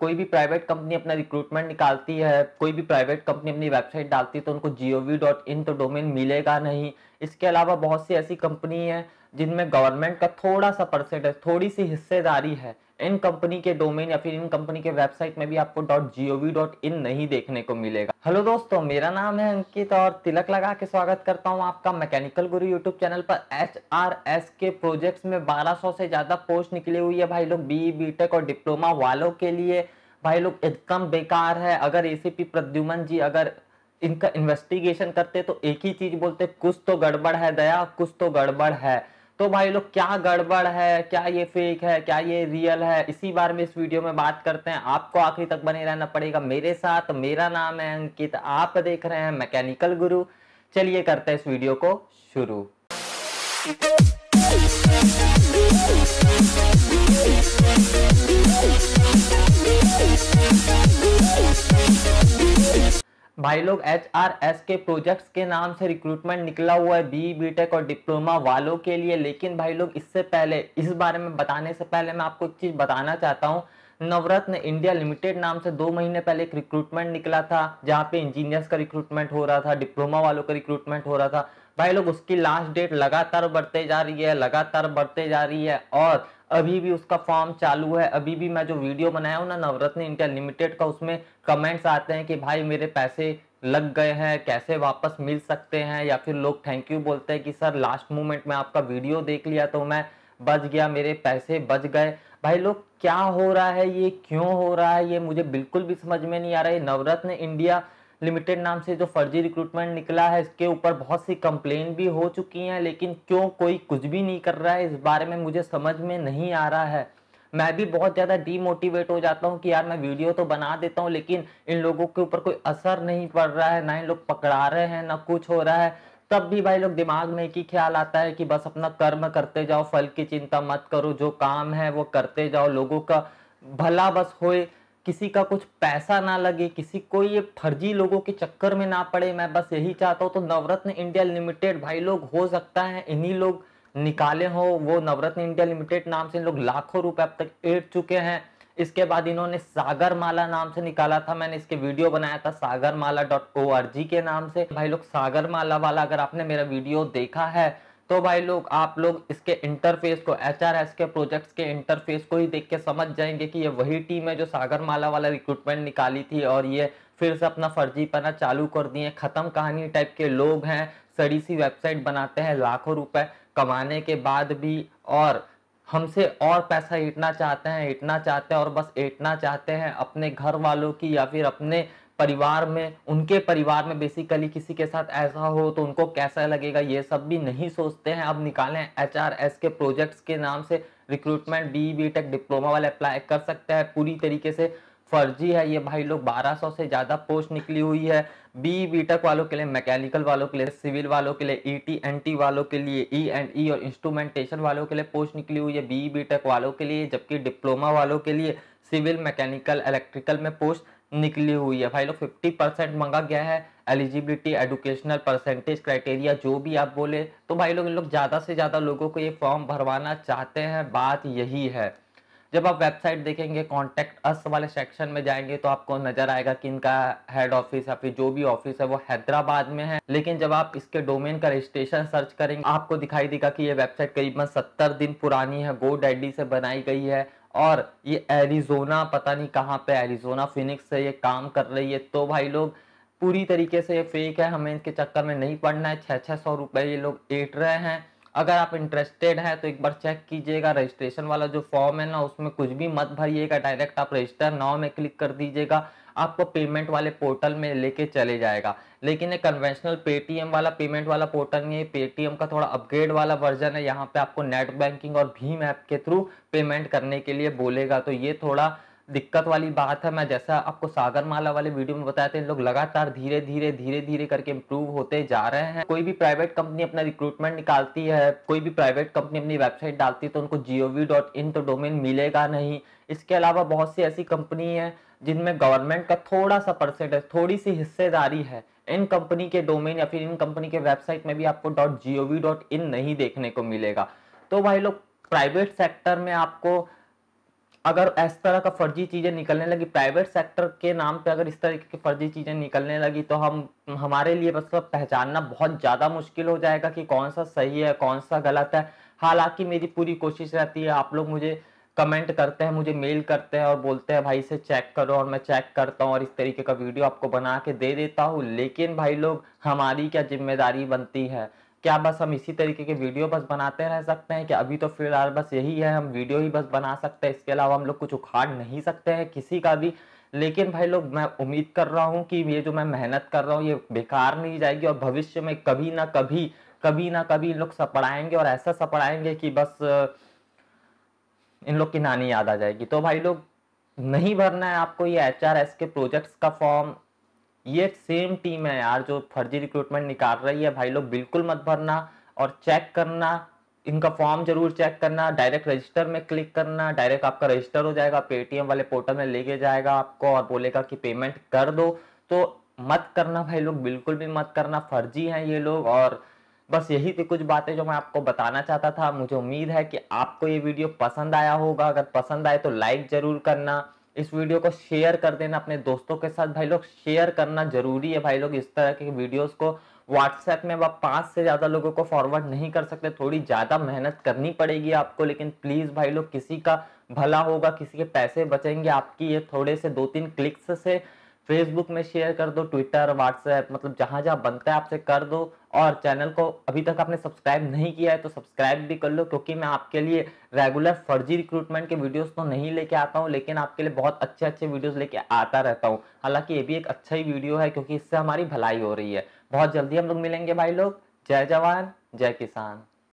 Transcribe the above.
कोई भी private company अपना रिक्रूटमेंट निकालती है, कोई भी प्राइवेट कंपनी अपनी वेबसाइट डालती है तो उनको इन तो डोमेन मिलेगा नहीं। इसके अलावा बहुत सी ऐसी कंपनी है जिनमें गवर्नमेंट का थोड़ा सा परसेंटेज थोड़ी सी हिस्सेदारी है, इन कंपनी के डोमेन या फिर इन कंपनी के वेबसाइट में भी आपको dot G O V dot in नहीं देखने को मिलेगा। हेलो दोस्तों, मेरा नाम है अंकित और तिलक लगा के स्वागत करता हूँ आपका मैकेनिकल गुरु यूट्यूब चैनल पर। एच आर एस के प्रोजेक्ट्स में 1200 से ज़्यादा पोस्ट निकली हुई है भाई लोग बी बी टेक और डिप्लोमा वालों के लिए। भाई लोग, एकदम बेकार है। अगर एसीपी प्रद्युमन जी अगर इनका इन्वेस्टिगेशन करते तो एक ही चीज़ बोलते, कुछ तो गड़बड़ है दया, कुछ तो गड़बड़ है। तो भाई लोग, क्या गड़बड़ है? क्या ये फेक है? क्या ये रियल है? इसी बारे में इस वीडियो में बात करते हैं। आपको आखिरी तक बने रहना पड़ेगा मेरे साथ। मेरा नाम है अंकित। आप देख रहे हैं मैकेनिकल गुरु। चलिए करते हैं इस वीडियो को शुरू। भाई लोग एच आर एस के प्रोजेक्ट्स के नाम से रिक्रूटमेंट निकला हुआ है बी बी टेक और डिप्लोमा वालों के लिए। लेकिन भाई लोग, इससे पहले, इस बारे में बताने से पहले मैं आपको एक चीज़ बताना चाहता हूँ। नवरत्न इंडिया लिमिटेड नाम से दो महीने पहले एक रिक्रूटमेंट निकला था, जहाँ पे इंजीनियर्स का रिक्रूटमेंट हो रहा था डिप्लोमा वालों का रिक्रूटमेंट हो रहा था। भाई लोग, उसकी लास्ट डेट लगातार बढ़ते जा रही है, लगातार बढ़ते जा रही है और अभी भी उसका फॉर्म चालू है। अभी भी मैं जो वीडियो बनाया हूँ ना नवरत्न इंडिया लिमिटेड का, उसमें कमेंट्स आते हैं कि भाई मेरे पैसे लग गए हैं, कैसे वापस मिल सकते हैं? या फिर लोग थैंक यू बोलते हैं कि, सर लास्ट मोमेंट में आपका वीडियो देख लिया तो मैं बच गया, मेरे पैसे बच गए। भाई लोग, क्या हो रहा है? ये क्यों हो रहा है? ये मुझे बिल्कुल भी समझ में नहीं आ रहा है। नवरत्न इंडिया लिमिटेड नाम से जो फर्जी रिक्रूटमेंट निकला है, इसके ऊपर बहुत सी कंप्लेन भी हो चुकी हैं, लेकिन क्यों कोई कुछ भी नहीं कर रहा है? इस बारे में मुझे समझ में नहीं आ रहा है। मैं भी बहुत ज़्यादा डीमोटिवेट हो जाता हूँ कि यार मैं वीडियो तो बना देता हूँ, लेकिन इन लोगों के ऊपर कोई असर नहीं पड़ रहा है। ना इन लोग पकड़ा रहे हैं, ना कुछ हो रहा है। तब भी भाई लोग दिमाग में एक ही ख्याल आता है कि बस अपना कर्म करते जाओ, फल की चिंता मत करो, जो काम है वो करते जाओ। लोगों का भला बस होए, किसी का कुछ पैसा ना लगे, किसी को ये फर्जी लोगों के चक्कर में ना पड़े। मैं बस यही चाहता हूँ तो नवरत्न इंडिया लिमिटेड भाई लोग हो सकता है, इन्हीं लोग निकाले हो। वो नवरत्न इंडिया लिमिटेड नाम से इन लोग लाखों रुपए अब तक एट चुके हैं। इसके बाद इन्होंने सागर माला नाम से निकाला था। मैंने इसके वीडियो बनाया था सागर माला डॉट ओ आर जी के नाम से। भाई लोग सागर माला वाला अगर आपने मेरा वीडियो देखा है तो भाई लोग, आप लोग इसके इंटरफेस को एच आर एस के प्रोजेक्ट्स के इंटरफेस को ही देख के समझ जाएँगे कि ये वही टीम है जो सागर माला वाला रिक्रूटमेंट निकाली थी और ये फिर से अपना फर्जी फर्जीपना चालू कर दिए खत्म कहानी टाइप के लोग हैं, सड़ी सी वेबसाइट बनाते हैं लाखों रुपए कमाने के बाद भी और हमसे और पैसा ईटना चाहते हैं, ईटना चाहते हैं और बस ईटना चाहते हैं अपने घर वालों की या फिर अपने परिवार में, उनके परिवार में बेसिकली किसी के साथ ऐसा हो तो उनको कैसा लगेगा, ये सब भी नहीं सोचते हैं। अब निकालें एच आर एस के प्रोजेक्ट्स के नाम से recruitment B B tech diploma वाले अप्लाई कर सकते हैं। पूरी तरीके से फर्जी है ये भाई लोग। 1200 से ज़्यादा पोस्ट निकली हुई है। बी बी टेक वालों के लिए, मैकेनिकल वालों के लिए, सिविल वालों के लिए ई टी एन टी वालों के लिए ई एंड ई और इंस्ट्रूमेंटेशन वालों के लिए पोस्ट निकली हुई है। बी बी टेक वालों के लिए, जबकि डिप्लोमा वालों के लिए सिविल मैकेनिकल इलेक्ट्रिकल में पोस्ट निकली हुई है। भाई लोग फिफ्टी परसेंट मंगा गया है। एलिजिबिलिटी एडुकेशनल परसेंटेज क्राइटेरिया जो भी आप बोले तो भाई लोग, इन लोग ज़्यादा से ज़्यादा लोगों को ये फॉर्म भरवाना चाहते हैं। बात यही है। जब आप वेबसाइट देखेंगे कॉन्टेक्ट अस वाले सेक्शन में जाएँगे तो आपको नज़र आएगा कि इनका हेड ऑफ़िस या फिर जो भी ऑफ़िस है, वो हैदराबाद में है। लेकिन जब आप इसके डोमेन का रजिस्ट्रेशन सर्च करेंगे, आपको दिखाई देगा कि ये वेबसाइट करीबन सत्तर दिन पुरानी है गो डैडी से बनाई गई है। और ये एरिजोना पता नहीं कहाँ पे एरिजोना फिनिक्स से ये काम कर रही है। तो भाई लोग, पूरी तरीके से ये फेक है, हमें इनके चक्कर में नहीं पड़ना है। छः छः सौ रुपये ये लोग एट रहे हैं। अगर आप इंटरेस्टेड हैं तो एक बार चेक कीजिएगा। रजिस्ट्रेशन वाला जो फॉर्म है ना, उसमें कुछ भी मत भरिएगा। डायरेक्ट आप रजिस्टर नाव में क्लिक कर दीजिएगा। आपको पेमेंट वाले पोर्टल में लेके चले जाएगा। लेकिन ये कन्वेंशनल पेटीएम वाला पेमेंट वाला पोर्टल नहीं है। पेटीएम का थोड़ा अपग्रेड वाला वर्जन है। यहाँ पे आपको नेट बैंकिंग और भीम ऐप के थ्रू पेमेंट करने के लिए बोलेगा। तो ये थोड़ा दिक्कत वाली बात है। मैं जैसा आपको सागर माला वाले वीडियो में बताया था लोग लगातार धीरे धीरे धीरे धीरे करके इम्प्रूव होते जा रहे हैं। कोई भी प्राइवेट कंपनी अपना रिक्रूटमेंट निकालती है, कोई भी प्राइवेट कंपनी अपनी वेबसाइट डालती है तो उनको इन तो डोमेन मिलेगा नहीं। इसके अलावा बहुत सी ऐसी कंपनी है, जिनमें गवर्नमेंट का थोड़ा सा परसेंटेज थोड़ी सी हिस्सेदारी है। इन कंपनी के डोमेन या फिर इन कंपनी के वेबसाइट में भी आपको डॉट जी नहीं देखने को मिलेगा। तो भाई लोग प्राइवेट सेक्टर में आपको अगर इस तरह का फर्जी चीज़ें निकलने लगी प्राइवेट सेक्टर के नाम पे अगर इस तरीके की फर्जी चीज़ें निकलने लगी तो हम, हमारे लिए बस पहचानना बहुत ज़्यादा मुश्किल हो जाएगा कि कौन सा सही है, कौन सा गलत है। हालाँकि मेरी पूरी कोशिश रहती है, आप लोग मुझे कमेंट करते हैं, मुझे मेल करते हैं और बोलते हैं, भाई से चेक करो और मैं चेक करता हूँ और इस तरीके का वीडियो आपको बना के दे देता हूँ। लेकिन भाई लोग, हमारी क्या ज़िम्मेदारी बनती है? क्या बस हम इसी तरीके के वीडियो बस बनाते रह सकते हैं? कि अभी तो फ़िलहाल बस यही है, हम वीडियो ही बस बना सकते हैं। इसके अलावा हम लोग कुछ उखाड़ नहीं सकते हैं किसी का भी। लेकिन भाई लोग, मैं उम्मीद कर रहा हूँ कि ये जो मैं मेहनत कर रहा हूँ, ये बेकार नहीं जाएगी और भविष्य में कभी ना कभी कभी ना कभी इन लोग सपड़ाएँगे और ऐसा सपड़ाएँगे कि बस, इन लोग की नानी याद आ जाएगी। तो भाई लोग, नहीं भरना है आपको ये एचआरएस के प्रोजेक्ट्स का फॉर्म ये सेम टीम है यार जो फर्जी रिक्रूटमेंट निकाल रही है। भाई लोग बिल्कुल मत भरना और चेक करना। इनका फॉर्म ज़रूर चेक करना। डायरेक्ट रजिस्टर में क्लिक करना। डायरेक्ट आपका रजिस्टर हो जाएगा पेटीएम वाले पोर्टल में लेके जाएगा आपको और बोलेगा कि पेमेंट कर दो। तो मत करना भाई लोग, बिल्कुल भी मत करना। फर्जी हैं ये लोग और बस यही थी कुछ बातें जो मैं आपको बताना चाहता था। मुझे उम्मीद है कि आपको ये वीडियो पसंद आया होगा। अगर पसंद आए तो लाइक ज़रूर करना। इस वीडियो को शेयर कर देना अपने दोस्तों के साथ। भाई लोग, शेयर करना ज़रूरी है भाई लोग इस तरह के वीडियोस को। व्हाट्सएप में वह पाँच से ज़्यादा लोगों को फॉरवर्ड नहीं कर सकते। थोड़ी ज़्यादा मेहनत करनी पड़ेगी आपको, लेकिन प्लीज़ भाई लोग, किसी का भला होगा, किसी के पैसे बचेंगे, आपकी ये थोड़े से दो तीन क्लिक्स से फेसबुक में शेयर कर दो ट्विटर व्हाट्सएप मतलब जहाँ जहाँ बनता है आपसे कर दो। और चैनल को अभी तक आपने सब्सक्राइब नहीं किया है तो सब्सक्राइब भी कर लो, क्योंकि मैं आपके लिए रेगुलर फर्जी रिक्रूटमेंट के वीडियोस तो नहीं लेके आता हूँ, लेकिन आपके लिए बहुत अच्छे अच्छे वीडियोस लेके आता रहता हूँ। हालाँकि ये भी एक अच्छा ही वीडियो है, क्योंकि इससे हमारी भलाई हो रही है। बहुत जल्दी हम लोग मिलेंगे भाई लोग। जय जवान, जय किसान।